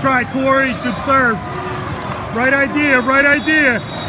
try, Corey. Good serve. Right idea, right idea.